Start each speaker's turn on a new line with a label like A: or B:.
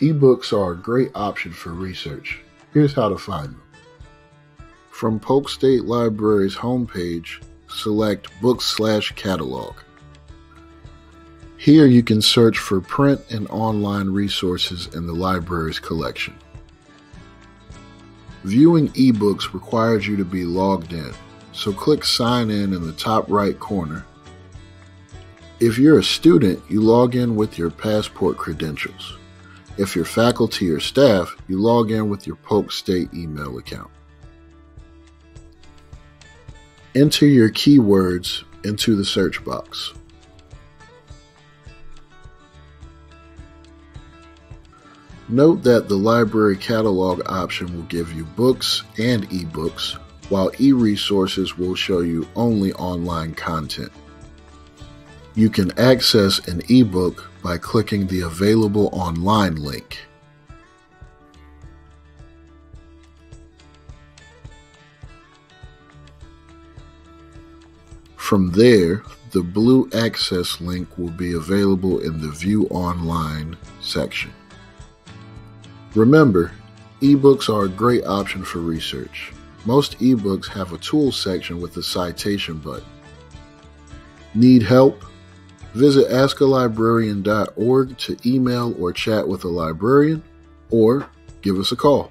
A: Ebooks are a great option for research. Here's how to find them. From Polk State Library's homepage, select Books slash Catalog. Here you can search for print and online resources in the library's collection. Viewing ebooks requires you to be logged in, so click Sign In in the top right corner. If you're a student, you log in with your passport credentials. If you're faculty or staff, you log in with your Polk State email account. Enter your keywords into the search box. Note that the library catalog option will give you books and ebooks, while e-resources will show you only online content. You can access an ebook by clicking the available online link. From there, the blue access link will be available in the View Online section. Remember, ebooks are a great option for research. Most ebooks have a tools section with a citation button. Need help? Visit askalibrarian.org to email or chat with a librarian or give us a call.